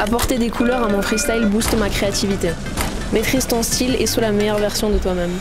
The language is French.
Apporter des couleurs à mon freestyle booste ma créativité. Maîtrise ton style et sois la meilleure version de toi-même.